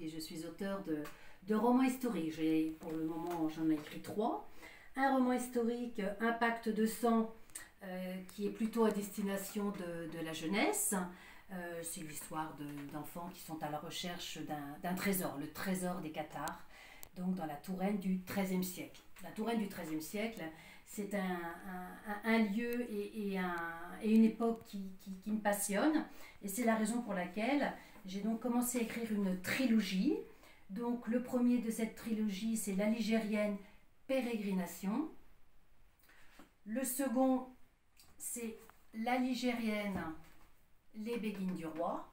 et je suis auteur de, romans historiques. Pour le moment, j'en ai écrit trois. Un roman historique, Impact de sang, euh, qui est plutôt à destination de, la jeunesse. Euh, c'est l'histoire d'enfants qui sont à la recherche d'un trésor, le trésor des Cathares, donc dans la Touraine du XIIIe siècle. La Touraine du XIIIe siècle, c'est un, lieu et, une époque qui, qui me passionne. Et c'est la raison pour laquelle j'ai donc commencé à écrire une trilogie. Donc le premier de cette trilogie, c'est La Ligérienne Pérégrination. Le second, c'est La Ligérienne Les Béguines du Roi.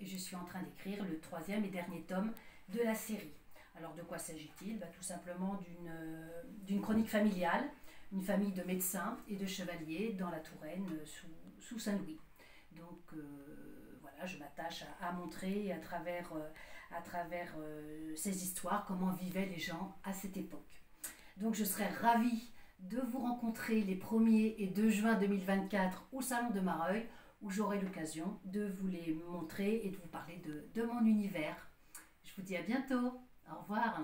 Et je suis en train d'écrire le troisième et dernier tome de la série. Alors de quoi s'agit-il? Bah, Tout simplement d'une chronique familiale, une famille de médecins et de chevaliers dans la Touraine sous, sous Saint-Louis. Donc euh, je m'attache à, montrer à travers, euh, euh, ces histoires comment vivaient les gens à cette époque. Donc je serais ravie de vous rencontrer les 1er et 2 juin 2024 au Salon de Mareuil où j'aurai l'occasion de vous les montrer et de vous parler de, de mon univers. Je vous dis à bientôt. Au revoir.